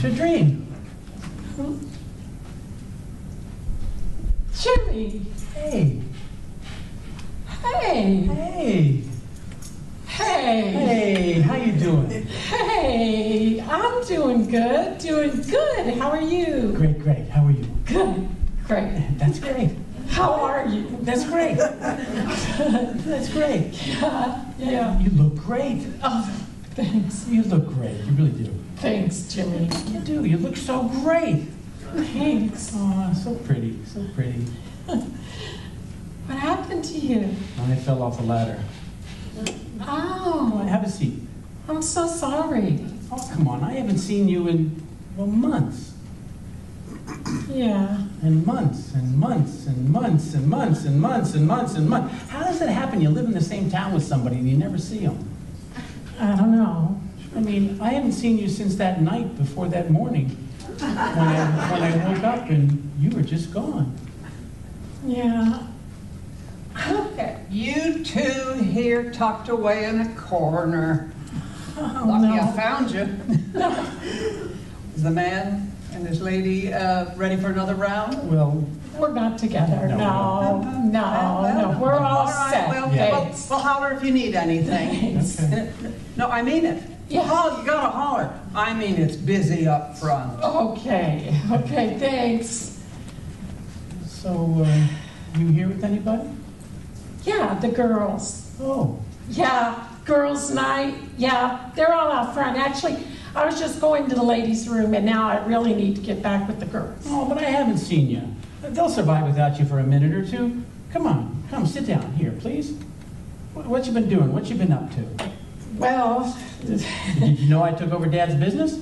Shadreen. Jimmy. Hey. Hey. Hey. Hey. Hey. How you doing? Hey. I'm doing good. Doing good. How are you? Great, great. How are you? Good. Great. That's great. How are you? That's great. That's great. Yeah. Yeah. You look great. Oh, thanks. You look great. You really do. Thanks, Jimmy. You do. You look so great. Thanks. Oh, so pretty. So pretty. What happened to you? I fell off the ladder. Oh. On, Oh, have a seat. I'm so sorry. Oh, come on. I haven't seen you in, well, months. Yeah. And months and months and months and months and months and months and months. How does that happen? You live in the same town with somebody and you never see them. I don't know. I mean, I haven't seen you since that night before that morning when I, when I woke up and you were just gone. Yeah. Look at You two here tucked away in a corner. Oh, Lucky I found you. Is the man and his lady uh, ready for another round? Well, We're not together. No. No, no, Well, no. We're all right, set. Well, Yeah. well, Thanks. well, holler if you need anything. Okay. No, I mean it. Yeah. Oh, you gotta holler. I mean, it's busy up front. Okay, okay, thanks. So, uh, you here with anybody? Yeah, the girls. Oh, Yeah, girls' night. Yeah, they're all out front. Actually, I was just going to the ladies' room, and now I really need to get back with the girls. oh, but I haven't seen you. They'll survive without you for a minute or two. Come on, come sit down here, please. What, what you been doing? What you been up to? Well, Did you know I took over Dad's business?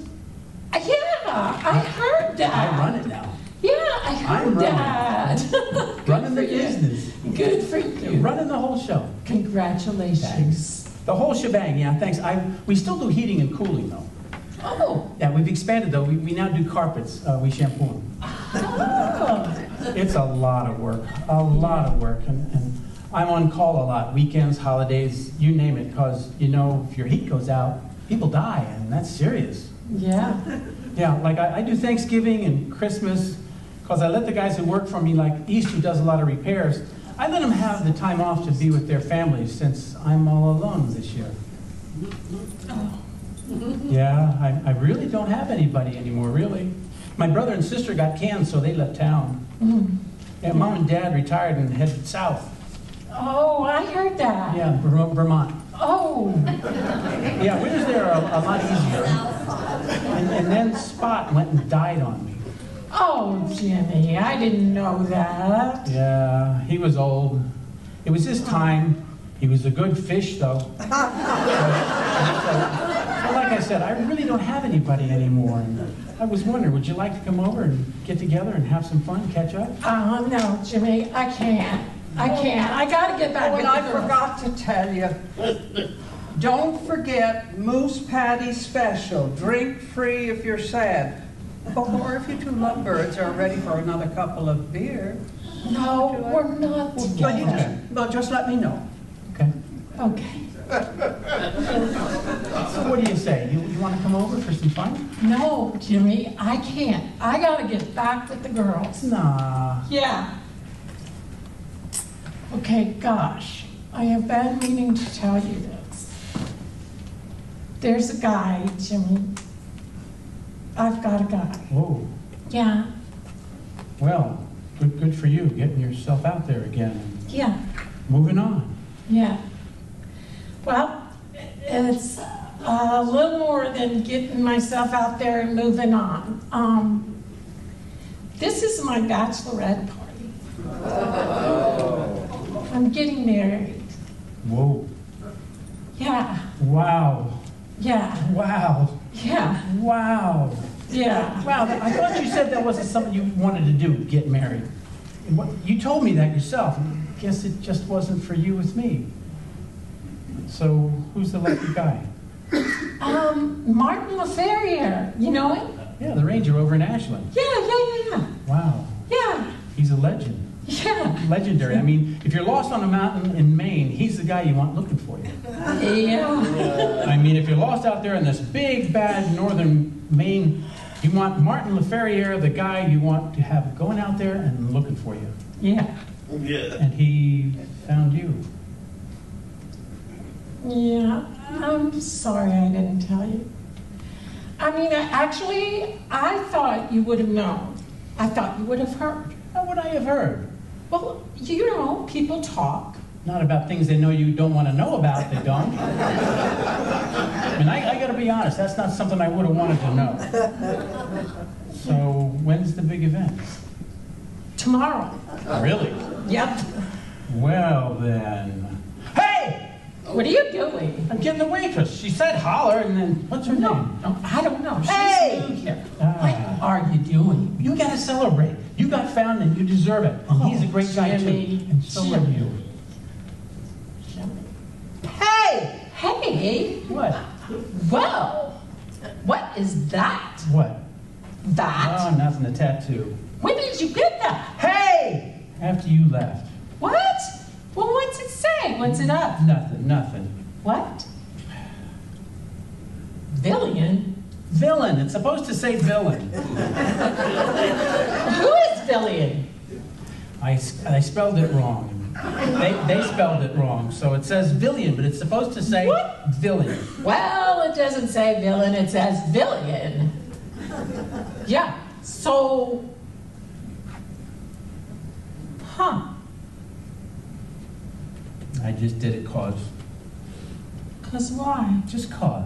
yeah, I heard that. I run it now. Yeah, I I'm heard that. Good Running the business. Good for you. Running the whole show. Congratulations. Thanks. The whole shebang, yeah, thanks. I, we still do heating and cooling though. Oh, Yeah, we've expanded though. We, we now do carpets. Uh, we shampoo them. oh, It's a lot of work, a lot of work. And, and I'm on call a lot, weekends, holidays, you name it, because, you know, if your heat goes out, people die, and that's serious. yeah. Yeah, like I, I do Thanksgiving and Christmas, because I let the guys who work for me, like East, who does a lot of repairs, I let them have the time off to be with their families since I'm all alone this year. Yeah, I, I really don't have anybody anymore, really. My brother and sister got canned, so they left town. Mm. Yeah, mom and dad retired and headed south. Oh, I heard that. Yeah, Ver- Vermont. Oh, Yeah, winters there are a, a lot easier. And, and then Spot went and died on me. oh, Jimmy, I didn't know that. Yeah, he was old. It was his time. He was a good fish, though. so, like I said, I really don't have anybody anymore. And I was wondering, would you like to come over and get together and have some fun, catch up? Oh, no, Jimmy, I can't. I can't. I gotta get back Oh, with and the I forgot to tell you. Don't forget Moose Patty Special. Drink free if you're sad. Or if you two lovebirds are ready for another couple of beers. No, we're not Well, you together. just, well, just let me know. Okay. Okay. So what do you say? You, you want to come over for some fun? No, Jimmy, I can't. I gotta get back with the girls. Nah. Yeah. Okay, gosh, I have been meaning to tell you this. There's a guy, Jimmy. I've got a guy. Whoa. Yeah, Well, good, good for you, getting yourself out there again. yeah, Moving on. yeah. Well, it's a little more than getting myself out there and moving on. Um, this is my bachelorette party. I'm getting married. Whoa. Yeah, Wow. yeah, Wow. yeah, Wow. yeah. Wow, I thought you said that wasn't something you wanted to do, get married. What- You told me that yourself. I Guess it just wasn't for you with me. So who's the lucky guy? Um, Martin LaFerriere, you know him? Yeah, the ranger over in Ashland. Yeah, yeah, yeah, Wow, yeah. he's a legend. Yeah, Legendary. I mean, if you're lost on a mountain in Maine, he's the guy you want looking for you. yeah. I mean, if you're lost out there in this big, bad northern Maine, you want Martin LaFerriere, the guy you want to have going out there and looking for you. Yeah. Yeah. And he found you. Yeah, I'm sorry I didn't tell you. I mean, actually, I thought you would have known. I thought you would have heard. How would I have heard? Well, you know, people talk. Not about things they know you don't want to know about, they don't. I mean, I, I gotta be honest, that's not something I would have wanted to know. So, when's the big event? Tomorrow. Really? Yep. Well then. Hey! What are you doing? I'm getting the waitress. She said holler, and then, what's her No, name? no, I don't know. She's Hey! Ah. What are you doing? You gotta celebrate. You got found and you deserve it. And he's a great guy too. And so are you. Hey! Hey! What? Well, what is that? What? That? Oh, nothing, a tattoo. when did you get that? Hey! After you left. What? Well, what's it say? What's it up? Nothing, nothing. What? Villain? Villain. It's supposed to say villain. Who Villian? I, I spelled it wrong. They, they spelled it wrong. So it says villian, but it's supposed to say What? villain. Well, it doesn't say villain, it says Villian. Yeah, so. Huh. I just did it cause. Cause why? Just cause.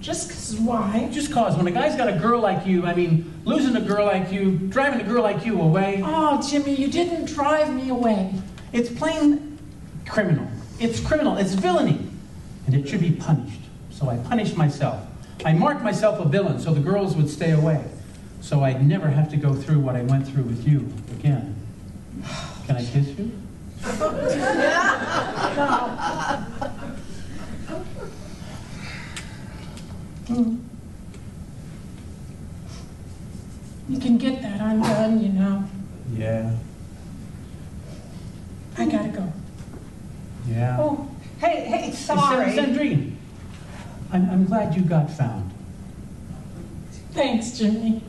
Just cause why? Just cause. When a guy's got a girl like you, I mean, losing a girl like you, driving a girl like you away, Oh, Jimmy, you didn't drive me away. it's plain criminal. It's criminal. It's villainy. And it should be punished. So I punished myself. I marked myself a villain so the girls would stay away. So I'd never have to go through what I went through with you again. Can I kiss you? You can get that undone, you know. Yeah. I gotta go. Yeah. Oh, hey, hey, sorry. Sandrine, I'm, I'm glad you got found. Thanks, Jimmy.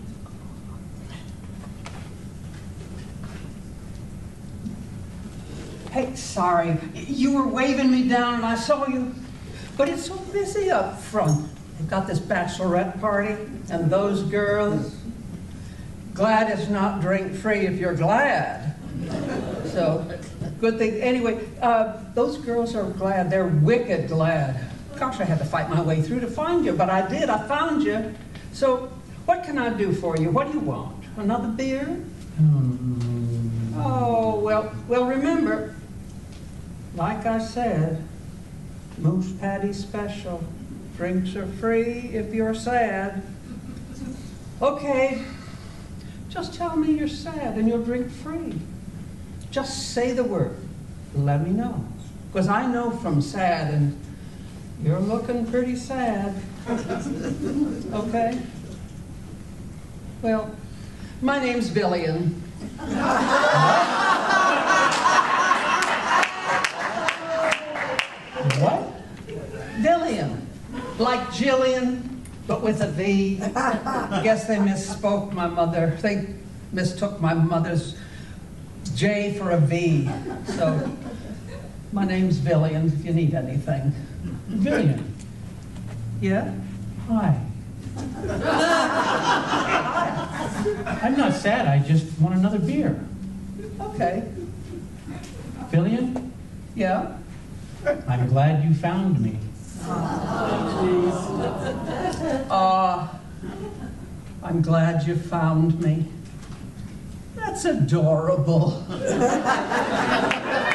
Hey, sorry. You were waving me down and I saw you, but it's so busy up front. They've got this bachelorette party and those girls. Glad it's not drink free if you're glad. So, good thing. Anyway, uh, those girls are glad. They're wicked glad. Gosh, I had to fight my way through to find you, but I did. I found you. So, what can I do for you? What do you want? Another beer? Hmm. Oh, well, well, remember, like I said, Moose Patty special. Drinks are free if you're sad. Okay, just tell me you're sad and you'll drink free. Just say the word. Let me know. Because I know from sad and you're looking pretty sad. Okay? Well, my name's Villian. What? Villian, like Jillian, but with a V. I Guess they misspoke my mother. They mistook my mother's J for a V. So my name's Villian if you need anything. Villian. Yeah? Hi. I'm not sad, I just want another beer. Okay. Villian, Yeah? I'm glad you found me. Uh, I'm glad you found me. That's adorable.